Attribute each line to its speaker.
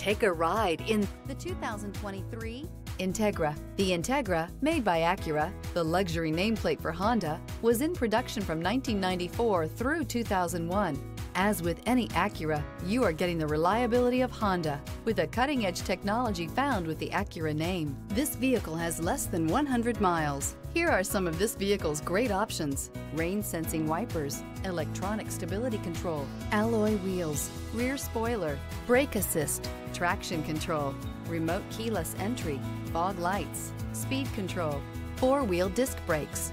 Speaker 1: Take a ride in the 2023 Integra. The Integra, made by Acura, the luxury nameplate for Honda, was in production from 1994 through 2001. As with any Acura, you are getting the reliability of Honda with a cutting-edge technology found with the Acura name. This vehicle has less than 100 miles. Here are some of this vehicle's great options. Rain sensing wipers, electronic stability control, alloy wheels, rear spoiler, brake assist, traction control, remote keyless entry, fog lights, speed control, four-wheel disc brakes.